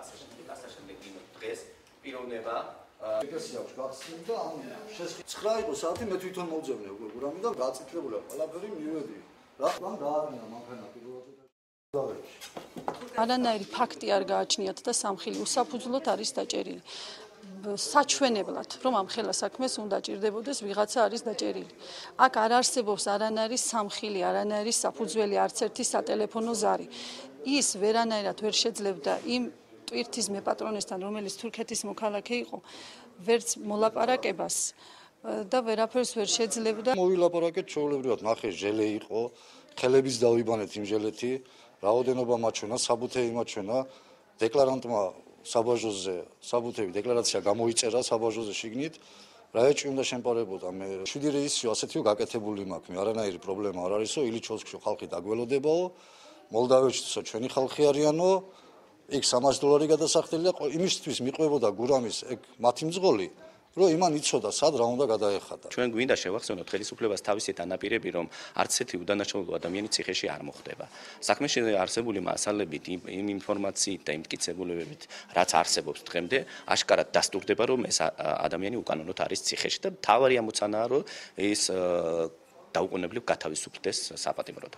ასე შემდეგ, ასე შემდეგ იმ დღეს პიროვნება ეკლესია აქვს გახსნილი და ამ შესხი 9 იყო საათი მე თვითონ მოძებნე უკვე გურამი და გაწიფლებული ყველაფერი მივედი რა მან გაარღვია მანქანა პირველად არანაირი ფაქტი არ გააჩნიათ და სამხილი უსაფუძვლოდ არის დაჭერილი. საჩვენებლად, რომ ამ ხელა საქმეს უნდა ჭირდებოდეს, ვიღაცა არის დაჭერილი. აქ არ არსებობს არანაირი სამხილი, არანაირი საფუძველი, არც ერთი სატელეფონო ზარი. ის ვერანაირად ვერ შეძლებდა იმ ტვირთის მეპატრონესთან, რომელიც თურქეთის მოქალაქე იყო, ვერც მოლაპარაკებას და ვერაფერს ვერ შეძლებდა. მოვილაპარაკეთ ჩაოლებრივად, ნახე ჟელე იყო, ხელების დავიბანეთ იმ ჟელეთი. რაოდენობა მაჩვენა, საბუთები მაჩვენა, დეკლარანტმა საბაჟოზე, საბუთები დეკლარაცია გამოიწერა საბაჟოზე შიგნით. რა ეჭვი უნდა შემპარებოდა მე 7 რეისიო ასეთიო გაკეთებული მაქვს მე არანაირი პრობლემა არ არისო ილიჩოვსკში ხალხი დაგველოდებაო მოლდავეთშიცო ჩვენი ხალხი არიანო იქ 300 დოლარი გადასახდელი და იმისთვის მიყვებოდა გურამის ეგ მათი მძღოლი რომ იმან იცოდა სად რა უნდა გადაეხადა. ჩვენ გვინდა შევახსენოთ ხელისუფლებას თავისი თანაპირები, რომ არც ერთი უდანაშაულო ადამიანი ციხეში არ მოხდება. საქმეში არსებული მასალებით, იმ ინფორმაციით და იმ მტკიცებულებებით, რაც არსებობს დღემდე, აშკარად დასტურდება, რომ ეს ადამიანი უკანონოდ არის ციხეში და თავარი ამოცანაა, რომ ის დაუყოვნებლივ გათავისუფლდეს საპატიმროდ.